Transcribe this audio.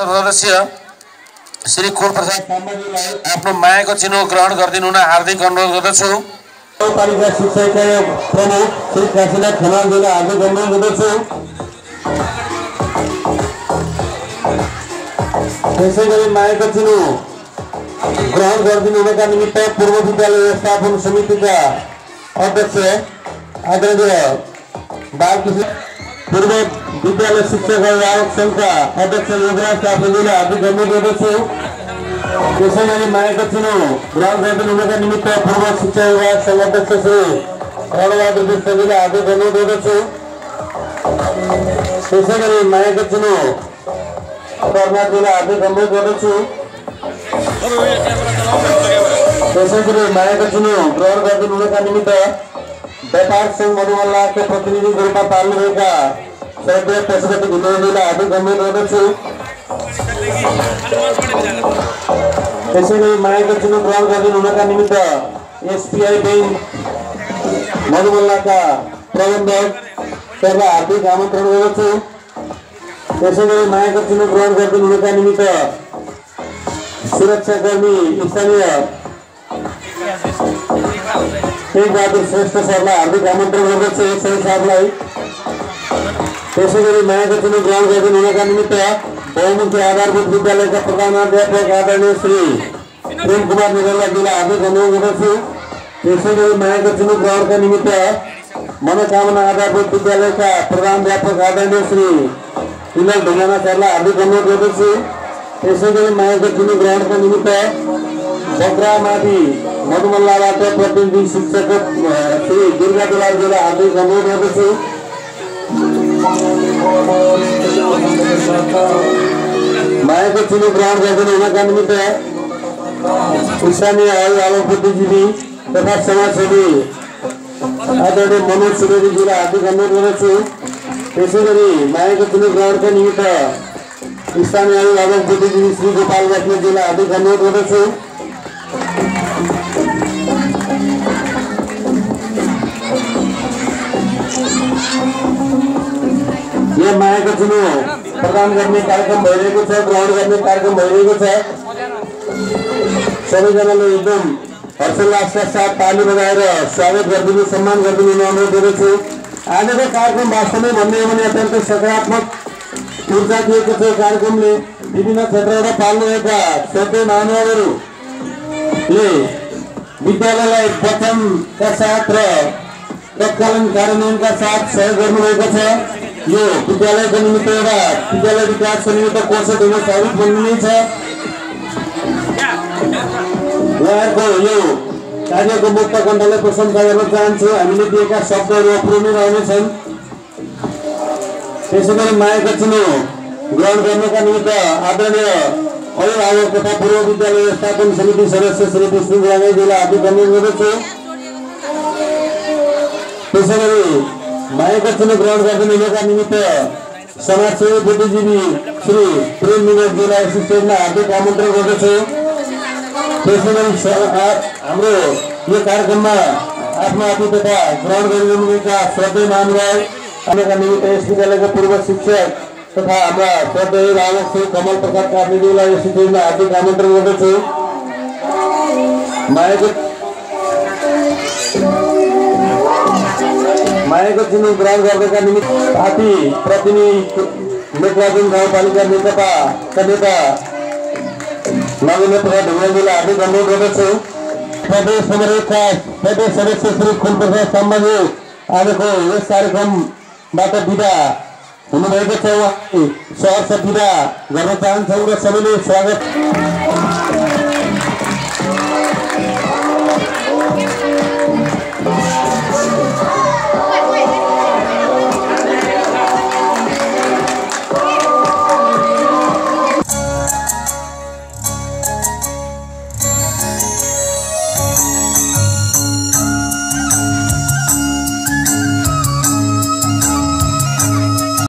सदस्य श्री कुलप्रसाद तामाङजीलाई आफ्नो मायाको चिनो ग्रहण गरिदिनु हुन हार्दिक अनुरोध गर्दछु। नगरपालिका शिक्षा इकाइ प्रमुख श्री काशीनाथ खनालजीलाई हार्दिक अनुरोध गर्दछु। त्यसै गरी मायाको चिनो ग्रहण गरिदिनु हुनका निमित्त पूर्व विद्यालय व्यवस्थापन समितिका अध्यक्ष आदरणीय बालकृष्ण পূর্বে বিদ্যালয় শিক্ষক আয়োগ সংখ্যা অধ্যক্ষ উপরাষ্ট্রপতিরা অভিগম্য করেছে কেশবাড়ি মায়ের কাছে গ্রাম সাহেবের ভূমিকা নিমিত্ত পূর্ব শিক্ষা বিভাগ সভাধ্যক্ষ শ্রী করণবাদী সবিরা অভিগম্য করেছে কেশবাড়ি মায়ের কাছে কর্মাদীরা অভিগম্য করেছে কেশবাড়ি মায়ের কাছে গ্রহণ করতে ভূমিকা নিমিত্ত व्यापार सङ्घ मधुमल्लाको प्रतिनिधिको रूपमा पाल्नुभएका श्रद्धेय पशुपति घिमिरेजीलाई हार्दिक अनुरोध गर्दछु त्यसै गरी मायाको चिनो ग्रहण गरिदिनु हुनका निमित्त एसपिआई ब्याङ्क मधुमल्लाका प्रबन्धकहरूलाई हार्दिक आमन्त्रण गर्दछु त्यसै गरी मायाको चिनो ग्रहण गरिदिनु हुनका निमित्त सुरक्षाकर्मी स्थानीय टेकबहादुर श्रेष्ठ सरलाई हार्दिक आमन्त्रण गर्दछु एकसरी साहबलाई त्यसै गरी मायाको चिनो ग्रहण गरिदिनु हुनका निमित्त बहुमुखी आधारभूत विद्यालयका प्रधानाध्यापक आदरणीय श्री प्रेम कुमार निगलजीलाई हार्दिक अनुरोध गर्दछु त्यसै गरी मायाको निमित्त मनोकामना आधारभूत विद्यालयका प्रधानाध्यापक आदरणीय श्री विमल ढुङ्गाना सरलाई हार्दिक गर्दछु त्यसै गरी मायाको चिनो निमित्त बग्रामाथि मधुमल्लाबाट अ, श्री दुर्गा दुलालजीलाई हार्दिक अनुरोध गर्दछु मायाको चिनो ग्रहण गरिदिनु हुनका निमित्त स्थानीय अभिभावक बुद्धिजीवी तथा समाजसेवी। आदरणीय मनोज सुरेलीजीलाई हार्दिक अनुरोध गर्दछु त्यसै गरी मायाको चिनो ग्रहणका निमित्त स्थानीय अभिभावक बुद्धिजीवी श्री गोपाल बस्नेतजीलाई हार्दिक अनुरोध गर्दछु यो मायाको चिनो प्रदान गर्ने कार्यक्रम छ ग्रहण गर्ने कार्यक्रम भइरहेको छ सबैजनाले एकदम हर्षोल्लासका साथ ताली बजाएर स्वागत गरिदिनु सम्मान गरिदिनु हुन अनुरोध गर्दछु आजको कार्यक्रम वास्तवमै भन्ने हो भने सकारात्मक ऊर्जा दिएको छ कार्यक्रमले विभिन्न क्षेत्रबाट पाल्नुभएका श्रद्धेय महानुभावहरूले विद्यालयलाई वचनका साथ र तत्कालीन कार्यान्वयनका साथ सहयोग छ यो विद्यालयको निमित्त एउटा विद्यालय विकासको निमित्त कोर्सेट हुन साबित बन्ने छ। उहाँहरूको यो कार्यको मुक्त कण्ठलाई प्रशंसा गर्न चाहन्छु। हामीले दिएका शब्दहरू अपुरो रहनेछन्। त्यसै गरी मायाको चिनो ग्रहण गर्नका निमित्त आदरणीय अभिभावक तथा पूर्व विद्यालय व्यवस्थापन समिति सदस्य श्री विष्णु गुलामीजीलाई हार्दिक अनुरोध गर्दछु। त्यसै गरी गरिदिनु हुनका निमित्त समाजसेवी बुद्धिजीवी श्री प्रेम निवासजीलाई शिक्षकलाई हार्दिक आमन्त्रण गर्दछु त्यसै गरी स- आ- हाम्रो यो कार्यक्रममा आफ्नो आफू तथा ग्रहण गरिरहनुभएका श्रद्धेय महानुभाव आउनका निमित्त यस विद्यालयका पूर्व शिक्षक तथा हाम्रा श्रद्धेय अभिभावक श्री कमल प्रसाद कार्मीज्यूलाई यस शिक्षकलाई हार्दिक आमन्त्रण गर्दछु। मायाको आएको चिनी ग्रहण गर्नका निमित्त पार्टी प्रतिनिधि मेकराजुङ गाउँपालिका नेकपाका नेता नवीन प्रसाद ढुङ्गेलजीलाई हार्दिक अनुरोध गर्दछु। प्रदेश समितिका प्रदेश सदस्य श्री कुलप्रसाद सम्बन्धी आजको यस कार्यक्रमबाट विदा हुनुभएको छ। सहर विदा गर्न चाहन्छौँ र सबैले स्वागत।